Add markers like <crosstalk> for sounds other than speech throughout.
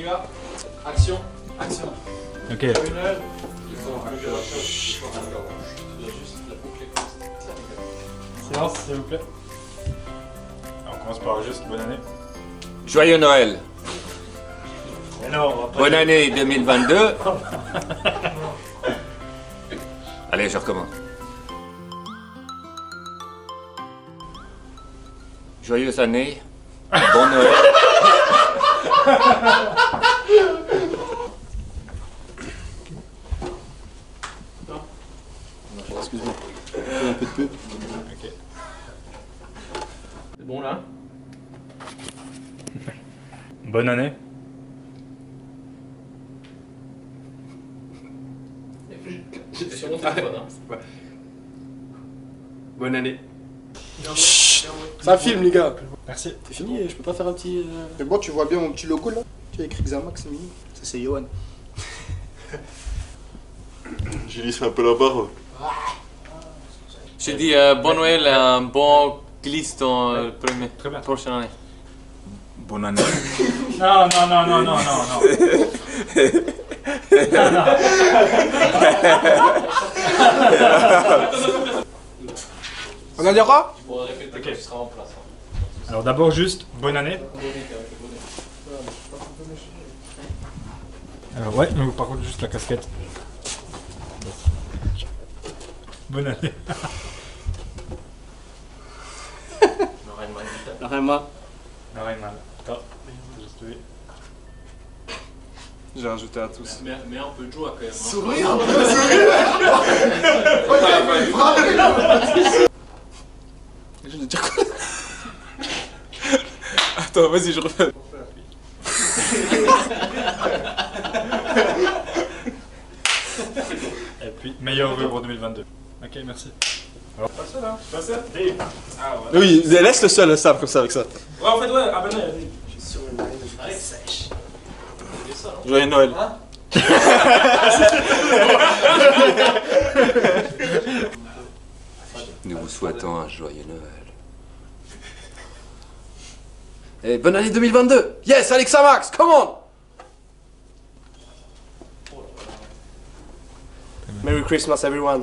y va. Action. Action. Ok. Une heure. Il faut un Silence, s'il vous plaît. On commence par juste bonne année. Joyeux Noël. Non. Bonne année 2022. <laughs> Allez, je recommence. Joyeuse année. Bon Noël. Excuse-moi. Fais un peu de pub. Ok. C'est bon là? Bonne année. Sur mon téléphone. Hein. Bonne année. Ça filme, les gars. Merci. C'est fini, je peux pas faire un petit. euh, Mais bon, tu vois bien mon petit logo là Tu as écrit Xamax, c'est mignon. Ça, c'est Johan. Julie fait un peu la barre. J'ai dit euh, bon Noël et un bon glisse dans le premier. Très bien. Prochaine année. Bonne année. Non, non, non, non, non, non, non. On a dit quoi Tu pourras répéter quand tu seras en place. hein. Alors d'abord juste bonne année. Alors ouais, mais par contre juste la casquette. Bonne année. <laughs> Oui. J'ai rajouté à tous. Mais, mais un peu de joie quand même. hein. Sourire Je <laughs> Attends, vas-y, je refais. Et puis meilleur vœu pour 2022. Ok, merci. Alors, pas ça là, pas ça. Ah ouais. Oui, laisse le seul, Sam, comme ça, avec ça. Ouais, en fait, ouais, ah ben non, il y a Joyeux Noël. Nous vous souhaitons un joyeux Noël. Et bonne année 2022 Yes, Alexa Max, come on Merry Christmas, everyone.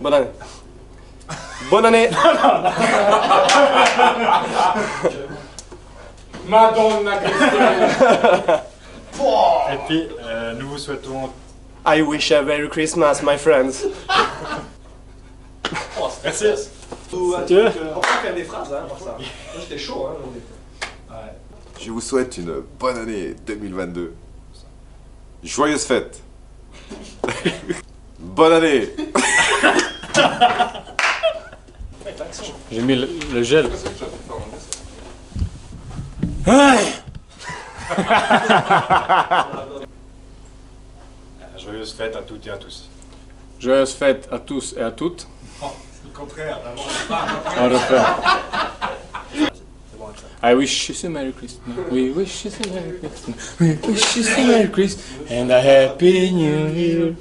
Bonne année. Bonne année. Madonna Christiane Et puis, euh, nous vous souhaitons. I wish a Merry Christmas, my friends. Merci. Tu veux On peut faire des phrases, hein, pour ça. Moi j'étais chaud, hein. Je vous souhaite une bonne année 2022. Joyeuses fêtes. bonne année. J'ai mis le, le gel. <laughs> <laughs> Joyeuse fête à toutes et à tous. Joyeuses fêtes à tous et à toutes. Le contraire, On refait. I wish you a Merry Christmas. We wish you a Merry Christmas. We wish you a Merry Christmas and a Happy New Year.